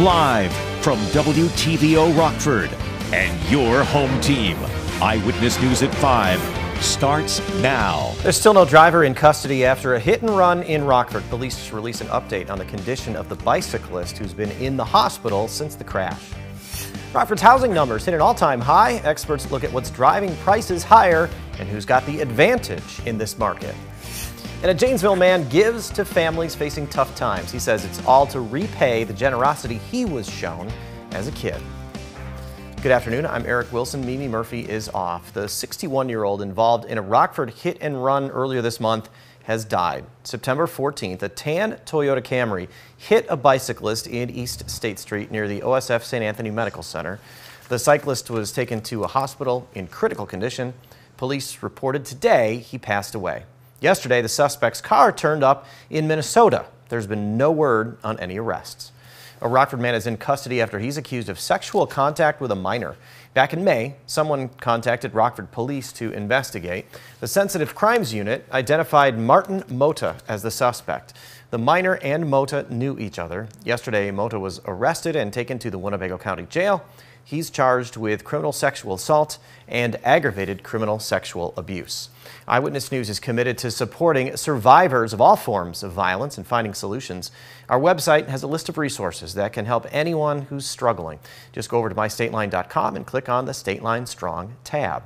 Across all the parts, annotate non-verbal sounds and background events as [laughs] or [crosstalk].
live from WTVO Rockford and your home team. Eyewitness News at 5 starts now. There's still no driver in custody after a hit and run in Rockford. Police release an update on the condition of the bicyclist who's been in the hospital since the crash. Rockford's housing numbers hit an all-time high. Experts look at what's driving prices higher and who's got the advantage in this market. And a Janesville man gives to families facing tough times. He says it's all to repay the generosity he was shown as a kid. Good afternoon. I'm Eric Wilson. Mimi Murphy is off. The 61-year-old involved in a Rockford hit and run earlier this month has died. September 14th, a tan Toyota Camry hit a bicyclist in East State Street near the OSF St. Anthony Medical Center. The cyclist was taken to a hospital in critical condition. Police reported today he passed away. Yesterday, the suspect's car turned up in Minnesota. There's been no word on any arrests. A Rockford man is in custody after he's accused of sexual contact with a minor. Back in May, someone contacted Rockford police to investigate. The Sensitive Crimes Unit identified Martin Mota as the suspect. The minor and Mota knew each other. Yesterday, Mota was arrested and taken to the Winnebago County Jail. He's charged with criminal sexual assault and aggravated criminal sexual abuse. Eyewitness News is committed to supporting survivors of all forms of violence and finding solutions. Our website has a list of resources that can help anyone who's struggling. Just go over to mystateline.com and click on the Stateline Strong tab.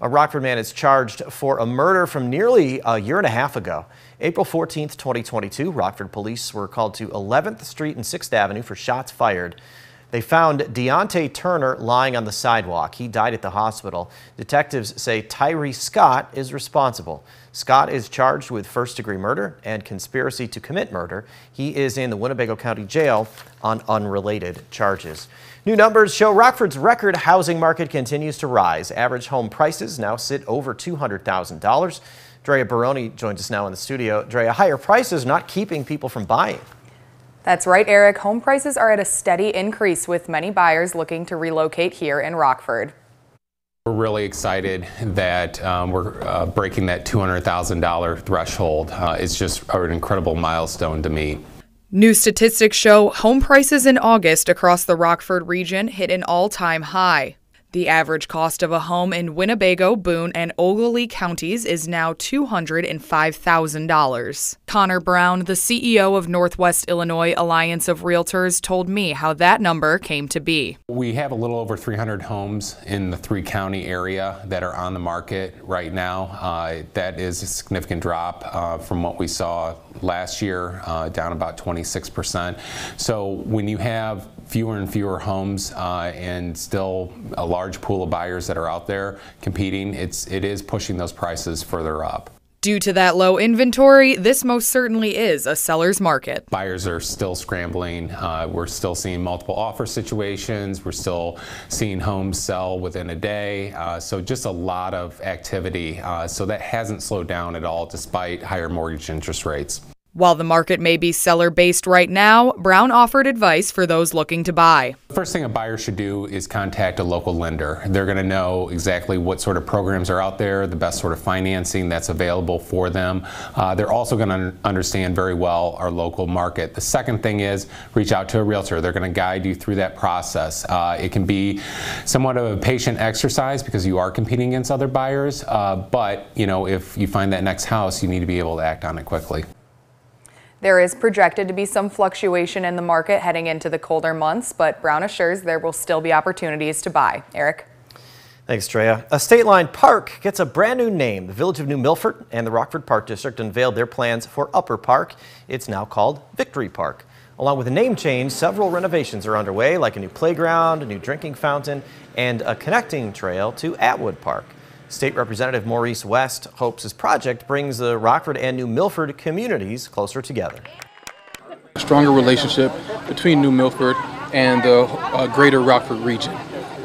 A Rockford man is charged for a murder from nearly a year and a half ago. April 14, 2022, Rockford police were called to 11th Street and 6th Avenue for shots fired. They found Deontay Turner lying on the sidewalk. He died at the hospital. Detectives say Tyree Scott is responsible. Scott is charged with first degree murder and conspiracy to commit murder. He is in the Winnebago County Jail on unrelated charges. New numbers show Rockford's record housing market continues to rise. Average home prices now sit over $200,000. Drea Baroni joins us now in the studio. Drea, higher prices not keeping people from buying. That's right, Eric. Home prices are at a steady increase with many buyers looking to relocate here in Rockford. We're really excited that um, we're uh, breaking that $200,000 threshold. Uh, it's just an incredible milestone to meet. New statistics show home prices in August across the Rockford region hit an all time high. The average cost of a home in Winnebago, Boone, and Ogle counties is now $205,000. Connor Brown, the CEO of Northwest Illinois Alliance of Realtors, told me how that number came to be. We have a little over 300 homes in the three county area that are on the market right now. Uh, that is a significant drop uh, from what we saw last year, uh, down about 26%. So when you have fewer and fewer homes uh, and still a large pool of buyers that are out there competing, it's, it is pushing those prices further up. Due to that low inventory, this most certainly is a seller's market. Buyers are still scrambling. Uh, we're still seeing multiple offer situations. We're still seeing homes sell within a day. Uh, so just a lot of activity. Uh, so that hasn't slowed down at all despite higher mortgage interest rates. While the market may be seller based right now, Brown offered advice for those looking to buy. First thing a buyer should do is contact a local lender. They're going to know exactly what sort of programs are out there, the best sort of financing that's available for them. Uh, they're also going to understand very well our local market. The second thing is reach out to a realtor. They're going to guide you through that process. Uh, it can be somewhat of a patient exercise because you are competing against other buyers, uh, but you know if you find that next house, you need to be able to act on it quickly. There is projected to be some fluctuation in the market heading into the colder months, but Brown assures there will still be opportunities to buy. Eric? Thanks, Drea. A state line park gets a brand new name. The Village of New Milford and the Rockford Park District unveiled their plans for Upper Park. It's now called Victory Park. Along with a name change, several renovations are underway, like a new playground, a new drinking fountain, and a connecting trail to Atwood Park. State Representative Maurice West hopes his project brings the Rockford and New Milford communities closer together. A stronger relationship between New Milford and the uh, greater Rockford region.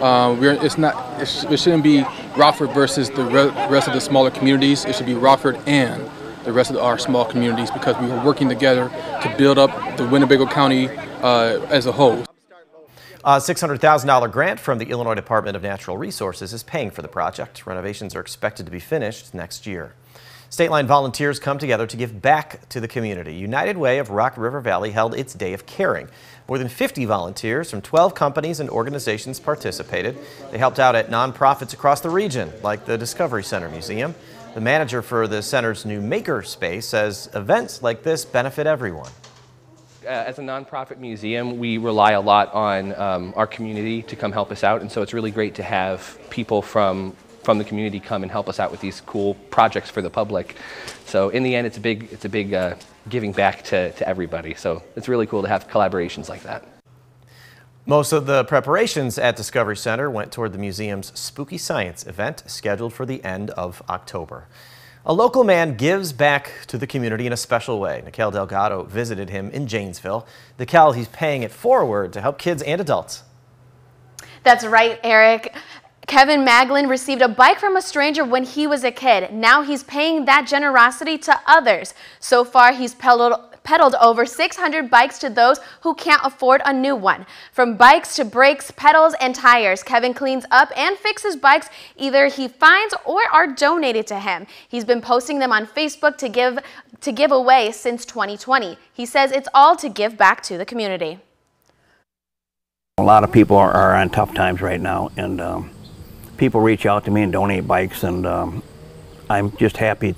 Uh, it's not, it shouldn't be Rockford versus the re rest of the smaller communities. It should be Rockford and the rest of our small communities because we are working together to build up the Winnebago County uh, as a whole. A $600,000 grant from the Illinois Department of Natural Resources is paying for the project. Renovations are expected to be finished next year. State Line volunteers come together to give back to the community. United Way of Rock River Valley held its Day of Caring. More than 50 volunteers from 12 companies and organizations participated. They helped out at nonprofits across the region, like the Discovery Center Museum. The manager for the center's new maker space says events like this benefit everyone. Uh, as a nonprofit museum, we rely a lot on um, our community to come help us out, and so it's really great to have people from from the community come and help us out with these cool projects for the public. So in the end, it's a big it's a big uh, giving back to, to everybody. So it's really cool to have collaborations like that. Most of the preparations at Discovery Center went toward the museum's Spooky Science event scheduled for the end of October. A local man gives back to the community in a special way. Nikel Delgado visited him in Janesville. Nikel, he's paying it forward to help kids and adults. That's right, Eric. Kevin Maglin received a bike from a stranger when he was a kid. Now he's paying that generosity to others. So far, he's pedaled pedaled over 600 bikes to those who can't afford a new one. From bikes to brakes, pedals, and tires, Kevin cleans up and fixes bikes either he finds or are donated to him. He's been posting them on Facebook to give, to give away since 2020. He says it's all to give back to the community. A lot of people are, are on tough times right now, and um, people reach out to me and donate bikes, and um, I'm just happy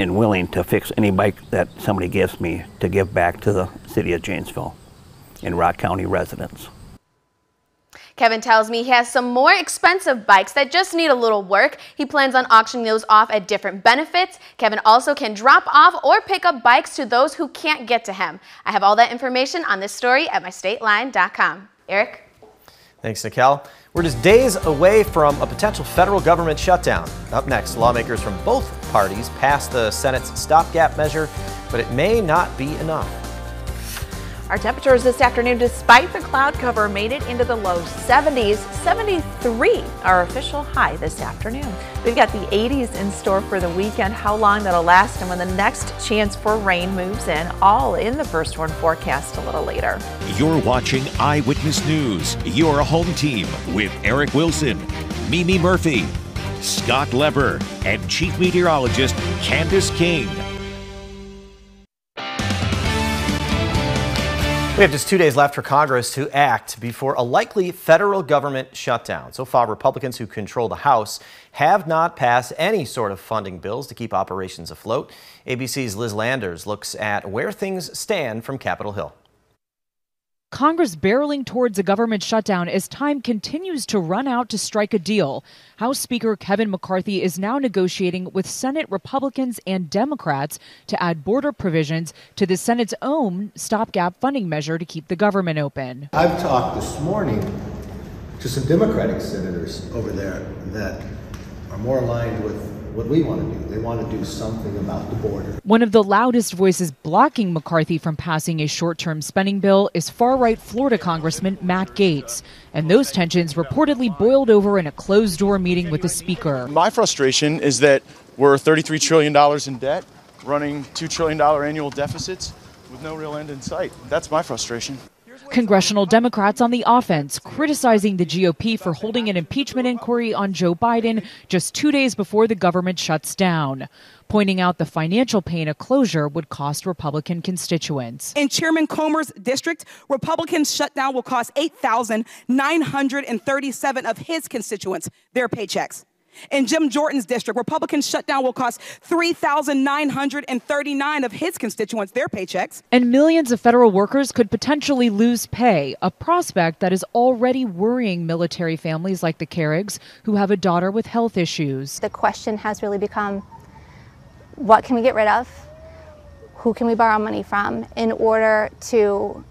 and willing to fix any bike that somebody gives me to give back to the city of Janesville and Rock County residents. Kevin tells me he has some more expensive bikes that just need a little work. He plans on auctioning those off at different benefits. Kevin also can drop off or pick up bikes to those who can't get to him. I have all that information on this story at mystateline.com. Eric? Thanks, Nikel. We're just days away from a potential federal government shutdown. Up next, lawmakers from both parties passed the Senate's stopgap measure, but it may not be enough. Our temperatures this afternoon, despite the cloud cover, made it into the low 70s. 73, our official high this afternoon. We've got the 80s in store for the weekend, how long that'll last, and when the next chance for rain moves in, all in the first warn forecast a little later. You're watching Eyewitness News, your home team with Eric Wilson, Mimi Murphy, Scott Leber, and Chief Meteorologist Candace King. We have just two days left for Congress to act before a likely federal government shutdown. So far, Republicans who control the House have not passed any sort of funding bills to keep operations afloat. ABC's Liz Landers looks at where things stand from Capitol Hill. Congress barreling towards a government shutdown as time continues to run out to strike a deal. House Speaker Kevin McCarthy is now negotiating with Senate Republicans and Democrats to add border provisions to the Senate's own stopgap funding measure to keep the government open. I've talked this morning to some Democratic senators over there that are more aligned with what we want to do. They want to do something about the border. One of the loudest voices blocking McCarthy from passing a short term spending bill is far right Florida Congressman Matt Gaetz. And those tensions reportedly boiled over in a closed door meeting with the Speaker. My frustration is that we're $33 trillion in debt, running $2 trillion annual deficits with no real end in sight. That's my frustration. Congressional Democrats on the offense, criticizing the GOP for holding an impeachment inquiry on Joe Biden just two days before the government shuts down, pointing out the financial pain a closure would cost Republican constituents. In Chairman Comer's district, Republicans' shutdown will cost 8,937 of his constituents their paychecks. In Jim Jordan's district, Republican shutdown will cost 3,939 of his constituents their paychecks. And millions of federal workers could potentially lose pay, a prospect that is already worrying military families like the Carrigs, who have a daughter with health issues. The question has really become what can we get rid of? Who can we borrow money from in order to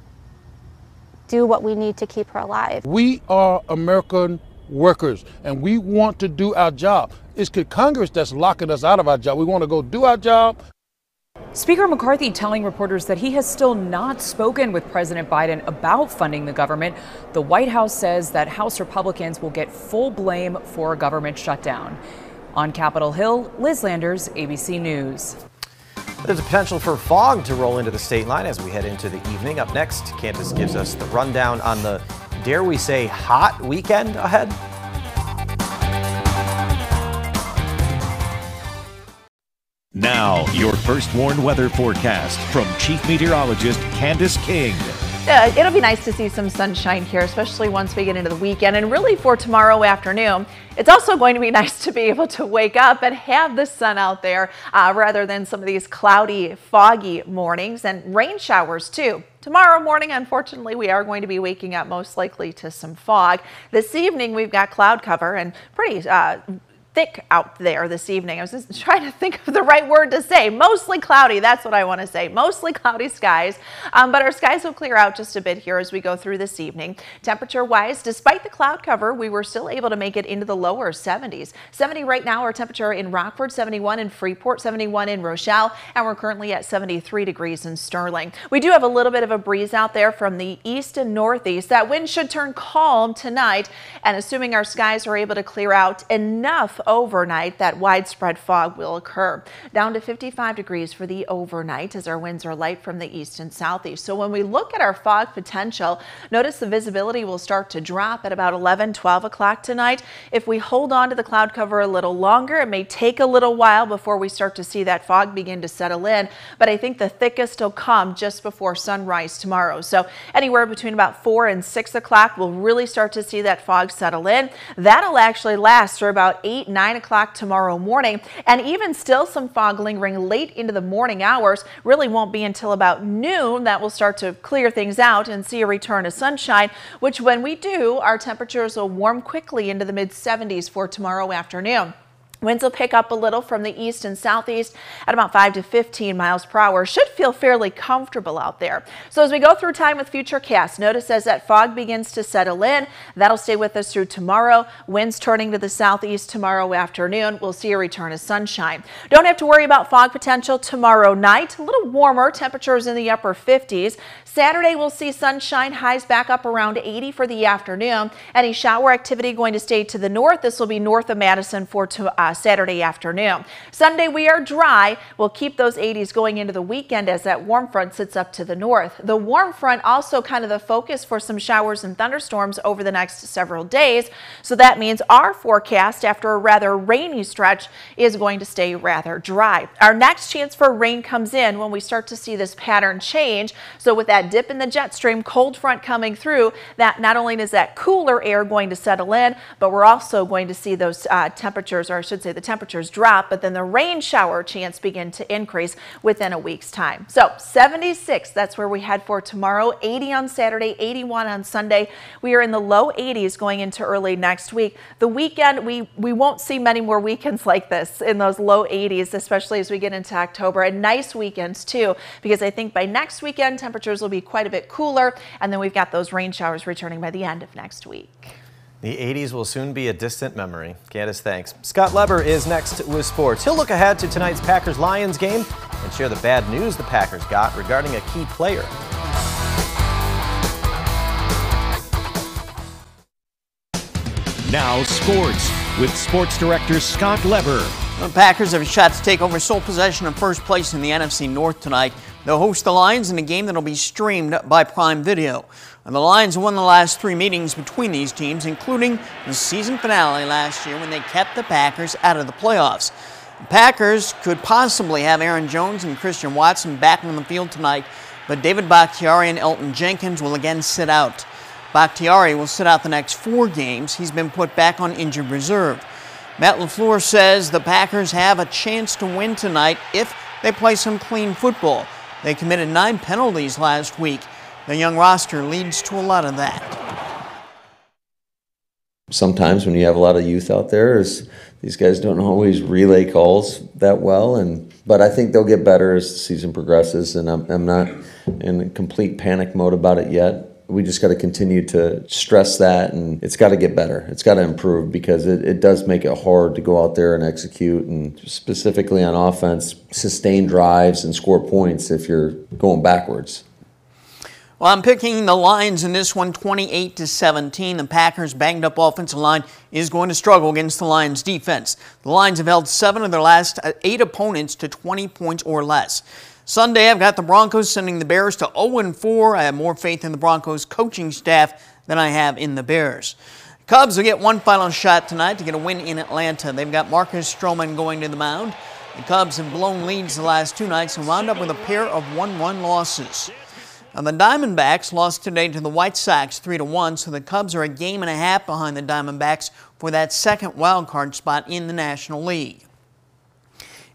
do what we need to keep her alive? We are American workers and we want to do our job. It's Congress that's locking us out of our job. We want to go do our job. Speaker McCarthy telling reporters that he has still not spoken with President Biden about funding the government. The White House says that House Republicans will get full blame for a government shutdown. On Capitol Hill, Liz Landers, ABC News. There's a potential for fog to roll into the state line as we head into the evening. Up next, Candace gives us the rundown on the dare we say, hot weekend ahead? Now, your first warn weather forecast from Chief Meteorologist Candace King. uh, it'll be nice to see some sunshine here, especially once we get into the weekend and really for tomorrow afternoon. It's also going to be [laughs] nice to be able to wake up and have the sun out there uh, rather than some of these cloudy, foggy mornings and rain showers too. Tomorrow morning, unfortunately, we are going to be waking up most likely to some fog. This evening, we've got cloud cover and pretty uh, thick out there this evening. I was just [laughs] trying to think of the right word to say. Mostly cloudy, that's what I want to say. Mostly cloudy skies, um, but our skies will clear out just a bit here as we go through this evening. Temperature-wise, despite the cloud cover, we were still able to make it into the lower 70s. 70 right now, our temperature in Rockford, 71 in Freeport, 71 in Rochelle, and we're currently at 73 degrees in Sterling. We do have a little bit of a breeze out there from the east and northeast. That wind should turn calm tonight, and assuming our skies are able to clear out enough overnight, that widespread fog will occur. Down to 55 degrees for the overnight as our winds are light from the east and southeast. So when we look at our fog potential, notice the visibility will start to drop at about 11, 12 o'clock tonight. If we hold on to the cloud cover a little longer, it may take a little while before we start to see that fog begin to settle in, but I think the thickest will come just before sunrise tomorrow. So anywhere between about 4 and 6 o'clock, we'll really start to see that fog settle in. That'll actually last for about 8, 9 9 o'clock tomorrow morning. And even still some fog lingering late into the morning hours. Really won't be until about noon that will start to clear things out and see a return of sunshine, which when we do, our temperatures will warm quickly into the mid 70s for tomorrow afternoon. Winds will pick up a little from the east and southeast at about 5 to 15 miles per hour. Should feel fairly comfortable out there. So as we go through time with Futurecast, notice as that fog begins to settle in, that'll stay with us through tomorrow. Winds turning to the southeast tomorrow afternoon. We'll see a return of sunshine. Don't have to worry about fog potential tomorrow night. A little warmer, temperatures in the upper 50s. Saturday we'll see sunshine, highs back up around 80 for the afternoon. Any shower activity going to stay to the north. This will be north of Madison for to, uh, uh, Saturday afternoon. Sunday we are dry. We'll keep those 80s going into the weekend as that warm front sits up to the north. The warm front also kind of the focus for some showers and thunderstorms over the next several days. So that means our forecast after a rather rainy stretch is going to stay rather dry. Our next chance for rain comes in when we start to see this pattern change. So with that dip in the jet stream, cold front coming through, that not only is that cooler air going to settle in, but we're also going to see those uh, temperatures, or I should say the temperatures drop, but then the rain shower chance begin to increase within a week's time. So 76, that's where we head for tomorrow, 80 on Saturday, 81 on Sunday. We are in the low 80s going into early next week. The weekend, we, we won't see many more weekends [laughs] like this in those low 80s, especially as we get into October and nice weekends too, because I think by next weekend temperatures will be quite a bit cooler. And then we've got those rain showers returning by the end of next week. The 80s will soon be a distant memory. Candace, thanks. Scott Leber is next with sports. He'll look ahead to tonight's Packers-Lions game and share the bad news the Packers got regarding a key player. Now sports with sports director Scott Leber. The Packers have a shot to take over sole possession of first place in the NFC North tonight. They'll host the Lions in a game that'll be streamed by Prime Video. And the Lions won the last three meetings between these teams, including the season finale last year when they kept the Packers out of the playoffs. The Packers could possibly have Aaron Jones and Christian Watson back on the field tonight, but David Bakhtiari and Elgton Jenkins will again sit out. Bakhtiari will sit out the next four games. He's been put back on injured reserve. Matt LaFleur says the Packers have a chance to win tonight if they play some clean football. They committed nine penalties last week. The young roster leads to a lot of that. Sometimes when you have a lot of youth out there, is these guys don't always relay calls that well, and but I think they'll get better as the season progresses, and I'm, I'm not in complete panic mode about it yet. We just got to continue to stress that and it's got to get better. It's got to improve because it, it does make it hard to go out there and execute and specifically on offense sustain drives and score points if you're going backwards well, I'm picking the Lions in this one 28 to 17. The Packers' banged up offensive line is going to struggle against the Lions' defense. The Lions have held seven of their last uh, eight opponents to 20 points or less. Sunday, I've got the Broncos sending the Bears to 0-4. I have more faith in the Broncos coaching staff than I have in the Bears. Cubs will get one final shot tonight to get a win in Atlanta. They've got Marcus Stroman going to the mound. The Cubs have blown leads the last two nights and wound up with a pair of 1-1 losses. Now, the Diamondbacks lost today to the White Sox 3 to 1, so the Cubs are a game and a half behind the Diamondbacks for that second wild card spot in the National League.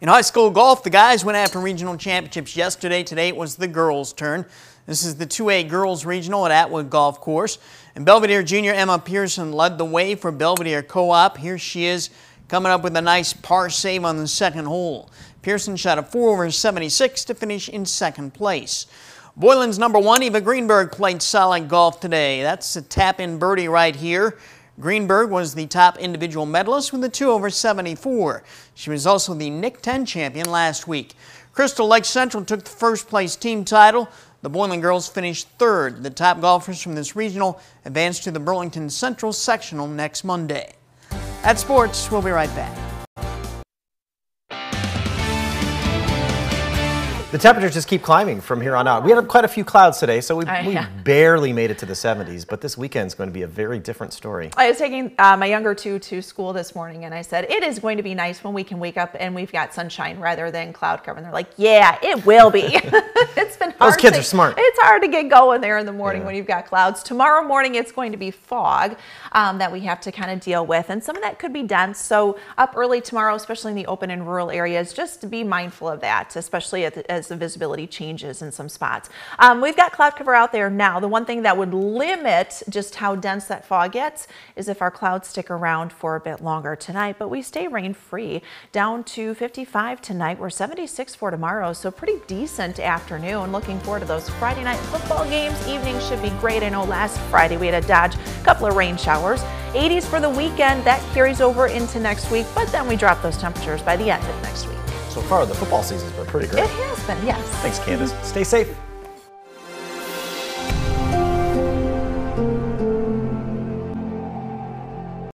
In high school golf, the guys went after regional championships yesterday. Today it was the girls' turn. This is the 2A Girls Regional at Atwood Golf Course. And Belvidere junior Emma Pearson led the way for Belvidere Co-op. Here she is coming up with a nice par save on the second hole. Pearson shot a 4 over 76 to finish in second place. Boylan's number one, Eva Greenberg, played solid golf today. That's a tap-in birdie right here. Greenberg was the top individual medalist with a 2 over 74. She was also the NIC-10 champion last week. Crystal Lake Central took the first place team title. The Boylan girls finished third. The top golfers from this regional advance to the Burlington Central sectional next Monday. At sports, we'll be right back. The temperatures just keep climbing from here on out. We had quite a few clouds today, so we, we yeah. barely made it to the 70s, but this weekend's going to be a very different story. I was taking uh, my younger two to school this morning, and I said, It is going to be nice when we can wake up and we've got sunshine rather than cloud cover. And they're like, Yeah, it will be. [laughs] it's been hard. Those kids to- are smart. It's hard to get going there in the morning Yeah. when you've got clouds. Tomorrow morning, it's going to be fog um, that we have to kind of deal with, and some of that could be dense. So, up early tomorrow, especially in the open and rural areas, just to be mindful of that, especially at the- as the visibility changes in some spots. Um, we've got cloud cover out there now. The one thing that would limit just how dense that fog gets is if our clouds stick around for a bit longer tonight, but we stay rain free down to 55 tonight. We're 76 for tomorrow, so pretty decent afternoon. Looking forward to those Friday night football games. Evening should be great. I know last Friday we had to dodge a couple of rain showers. 80s for the weekend. That carries over into next week, but then we drop those temperatures by the end of next week. So far, the football season's been pretty great. It has been, yes. Thanks, Candace. Stay safe.